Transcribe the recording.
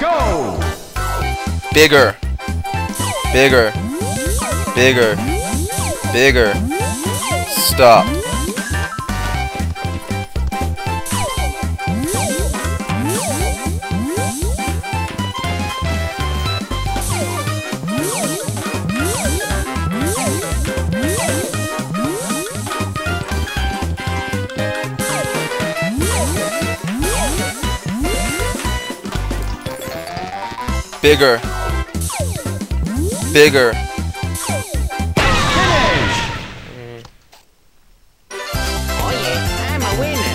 Go! Bigger. Bigger. Bigger. Bigger. Stop. Bigger. Bigger. Finish! Mm. Oh yeah, I'm a winner.